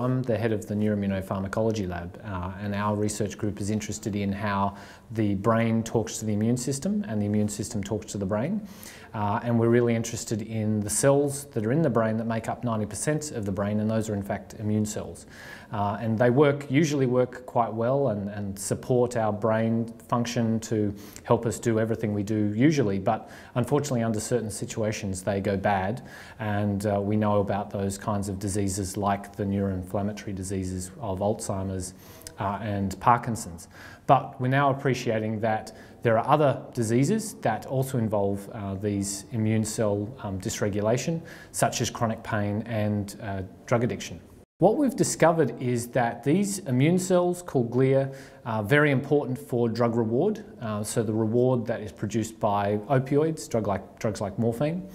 I'm the head of the neuroimmunopharmacology lab uh, and our research group is interested in how the brain talks to the immune system and the immune system talks to the brain. Uh, and we're really interested in the cells that are in the brain that make up 90% of the brain and those are in fact immune cells. Uh, and they work, usually work quite well and, and support our brain function to help us do everything we do usually, but unfortunately under certain situations they go bad and uh, we know about those kinds of diseases like the neuroinflammatory diseases of Alzheimer's uh, and Parkinson's. But we're now appreciating that there are other diseases that also involve uh, these immune cell um, dysregulation, such as chronic pain and uh, drug addiction. What we've discovered is that these immune cells called glia are very important for drug reward, uh, so the reward that is produced by opioids, drug like, drugs like morphine,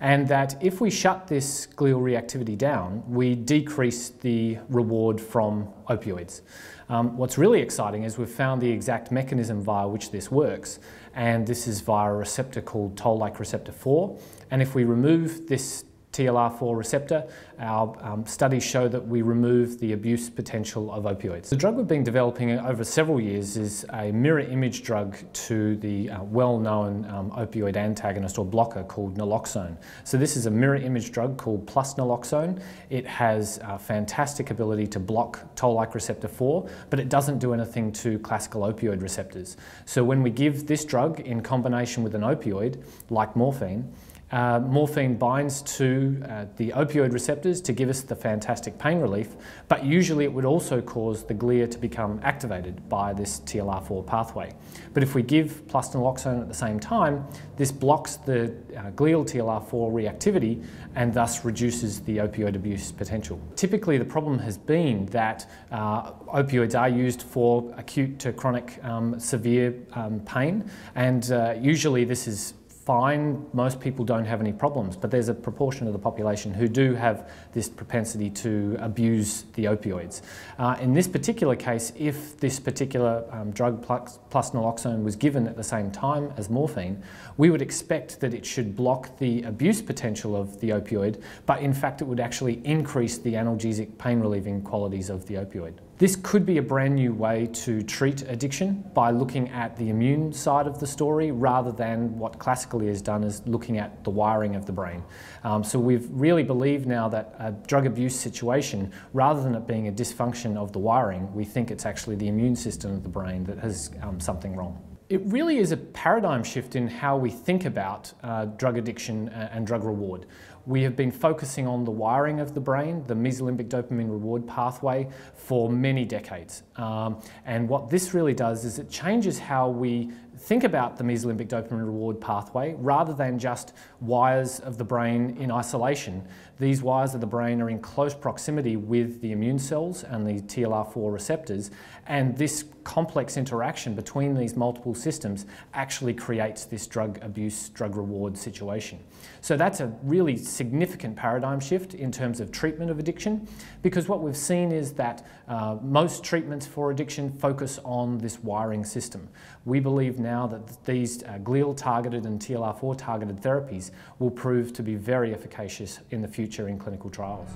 and that if we shut this glial reactivity down, we decrease the reward from opioids. Um, what's really exciting is we've found the exact mechanism via which this works, and this is via a receptor called toll-like receptor 4, and if we remove this TLR4 receptor. Our um, studies show that we remove the abuse potential of opioids. The drug we've been developing over several years is a mirror image drug to the uh, well-known um, opioid antagonist or blocker called naloxone. So this is a mirror image drug called plus naloxone. It has a fantastic ability to block toll-like receptor 4, but it doesn't do anything to classical opioid receptors. So when we give this drug in combination with an opioid, like morphine, uh, morphine binds to uh, the opioid receptors to give us the fantastic pain relief, but usually it would also cause the glia to become activated by this TLR4 pathway. But if we give plus naloxone at the same time, this blocks the uh, glial TLR4 reactivity and thus reduces the opioid abuse potential. Typically the problem has been that uh, opioids are used for acute to chronic um, severe um, pain and uh, usually this is fine, most people don't have any problems, but there's a proportion of the population who do have this propensity to abuse the opioids. Uh, in this particular case, if this particular um, drug plus, plus naloxone was given at the same time as morphine, we would expect that it should block the abuse potential of the opioid, but in fact it would actually increase the analgesic pain relieving qualities of the opioid. This could be a brand new way to treat addiction by looking at the immune side of the story rather than what classically is done is looking at the wiring of the brain. Um, so we've really believed now that a drug abuse situation, rather than it being a dysfunction of the wiring, we think it's actually the immune system of the brain that has um, something wrong. It really is a paradigm shift in how we think about uh, drug addiction and drug reward. We have been focusing on the wiring of the brain, the mesolimbic dopamine reward pathway, for many decades. Um, and what this really does is it changes how we think about the mesolimbic dopamine reward pathway rather than just wires of the brain in isolation. These wires of the brain are in close proximity with the immune cells and the TLR4 receptors, and this complex interaction between these multiple systems actually creates this drug abuse, drug reward situation. So that's a really significant paradigm shift in terms of treatment of addiction, because what we've seen is that uh, most treatments for addiction focus on this wiring system. We believe now that these uh, glial targeted and TLR4 targeted therapies will prove to be very efficacious in the future in clinical trials.